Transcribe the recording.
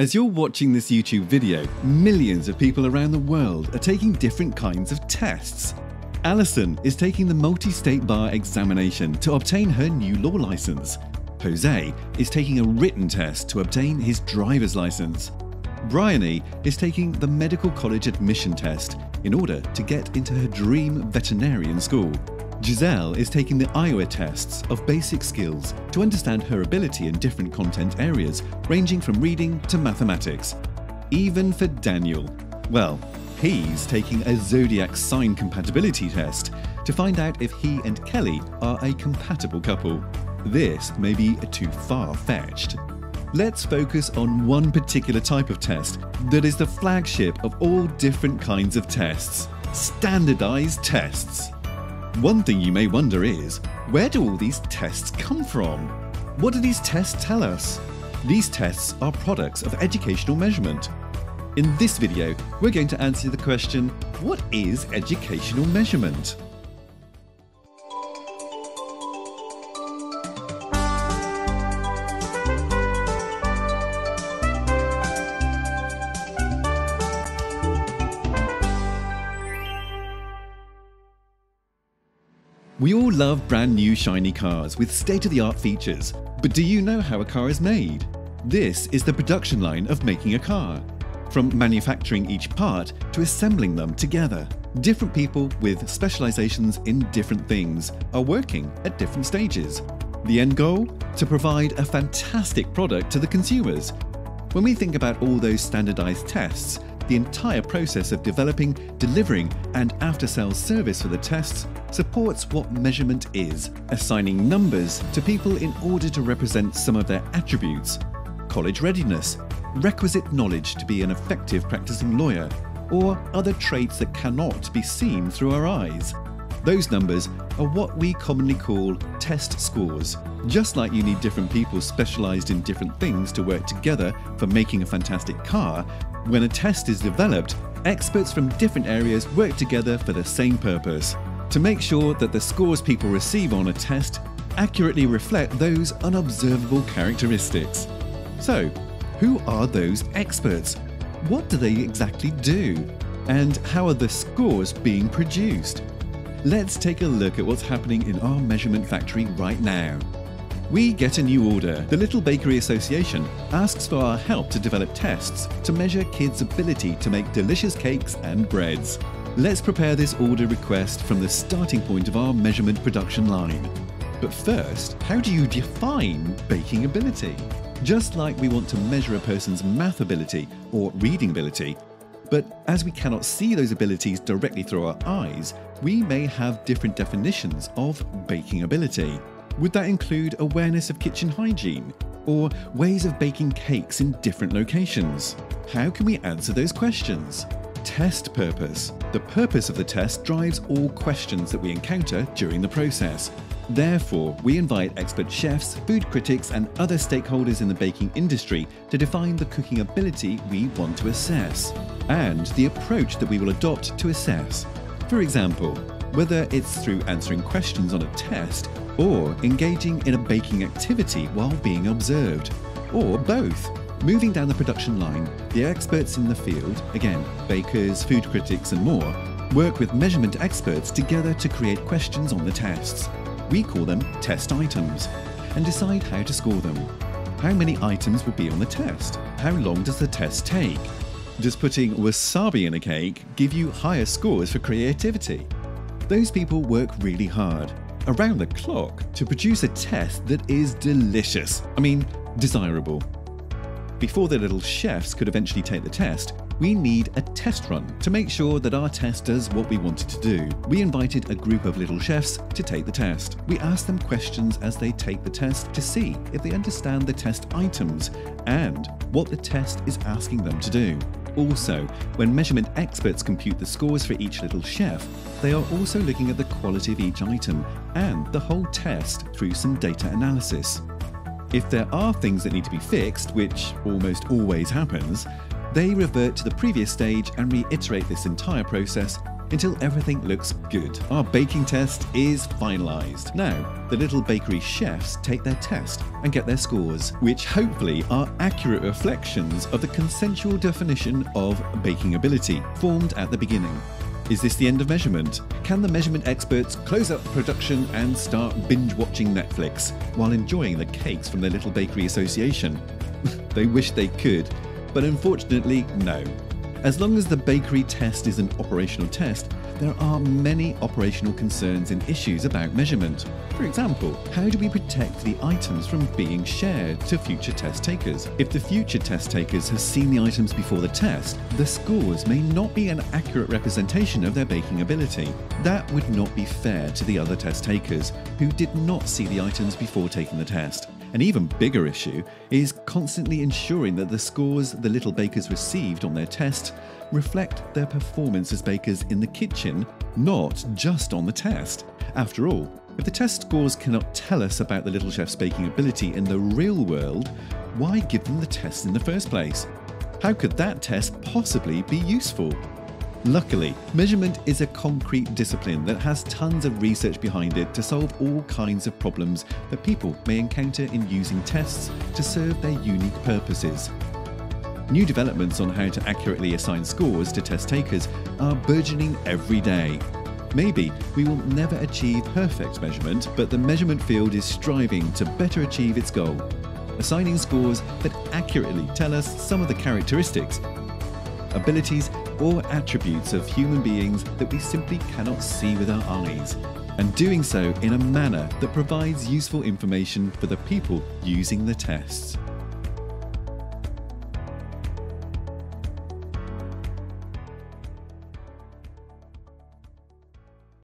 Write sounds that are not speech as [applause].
As you're watching this YouTube video, millions of people around the world are taking different kinds of tests. Alison is taking the multi-state bar examination to obtain her new law license. Jose is taking a written test to obtain his driver's license. Bryony is taking the medical college admission test in order to get into her dream veterinarian school. Giselle is taking the Iowa tests of basic skills to understand her ability in different content areas, ranging from reading to mathematics. Even for Daniel, well, he's taking a zodiac sign compatibility test to find out if he and Kelly are a compatible couple. This may be too far fetched. Let's focus on one particular type of test that is the flagship of all different kinds of tests standardized tests. One thing you may wonder is where do all these tests come from? What do these tests tell us? These tests are products of educational measurement. In this video, we're going to answer the question what is educational measurement? We all love brand new shiny cars with state of the art features, but do you know how a car is made? This is the production line of making a car. From manufacturing each part to assembling them together. Different people with specializations in different things are working at different stages. The end goal? To provide a fantastic product to the consumers. When we think about all those standardized tests, the entire process of developing, delivering, and after sales service for the tests supports what measurement is, assigning numbers to people in order to represent some of their attributes college readiness, requisite knowledge to be an effective practicing lawyer, or other traits that cannot be seen through our eyes. Those numbers are what we commonly call test scores. Just like you need different people specialized in different things to work together for making a fantastic car, when a test is developed, experts from different areas work together for the same purpose to make sure that the scores people receive on a test accurately reflect those unobservable characteristics. So, who are those experts? What do they exactly do? And how are the scores being produced? Let's take a look at what's happening in our measurement factory right now. We get a new order. The Little Bakery Association asks for our help to develop tests to measure kids' ability to make delicious cakes and breads. Let's prepare this order request from the starting point of our measurement production line. But first, how do you define baking ability? Just like we want to measure a person's math ability or reading ability, but as we cannot see those abilities directly through our eyes, we may have different definitions of baking ability. Would that include awareness of kitchen hygiene? Or ways of baking cakes in different locations? How can we answer those questions? Test purpose. The purpose of the test drives all questions that we encounter during the process. Therefore, we invite expert chefs, food critics, and other stakeholders in the baking industry to define the cooking ability we want to assess, and the approach that we will adopt to assess. For example, whether it's through answering questions on a test or engaging in a baking activity while being observed, or both. Moving down the production line, the experts in the field, again, bakers, food critics, and more, work with measurement experts together to create questions on the tests. We call them test items and decide how to score them. How many items will be on the test? How long does the test take? Does putting wasabi in a cake give you higher scores for creativity? Those people work really hard, around the clock, to produce a test that is delicious. I mean, desirable. Before the little chefs could eventually take the test, we need a test run to make sure that our test does what we wanted to do. We invited a group of little chefs to take the test. We asked them questions as they take the test to see if they understand the test items and what the test is asking them to do. Also, when measurement experts compute the scores for each little chef, they are also looking at the quality of each item and the whole test through some data analysis. If there are things that need to be fixed, which almost always happens, they revert to the previous stage and reiterate this entire process until everything looks good. Our baking test is finalised. Now, the little bakery chefs take their test and get their scores, which hopefully are accurate reflections of the consensual definition of baking ability formed at the beginning. Is this the end of measurement? Can the measurement experts close up production and start binge watching Netflix while enjoying the cakes from their little bakery association? [laughs] they wish they could, but unfortunately, no. As long as the bakery test is an operational test, there are many operational concerns and issues about measurement. For example, how do we protect the items from being shared to future test takers? If the future test takers have seen the items before the test, the scores may not be an accurate representation of their baking ability. That would not be fair to the other test takers who did not see the items before taking the test. An even bigger issue is constantly ensuring that the scores the little bakers received on their test reflect their performance as bakers in the kitchen, not just on the test. After all, if the test scores cannot tell us about the little chef's baking ability in the real world, why give them the test in the first place? How could that test possibly be useful? Luckily, measurement is a concrete discipline that has tons of research behind it to solve all kinds of problems that people may encounter in using tests to serve their unique purposes. New developments on how to accurately assign scores to test takers are burgeoning every day. Maybe we will never achieve perfect measurement, but the measurement field is striving to better achieve its goal, assigning scores that accurately tell us some of the characteristics, abilities, or attributes of human beings that we simply cannot see with our eyes, and doing so in a manner that provides useful information for the people using the tests.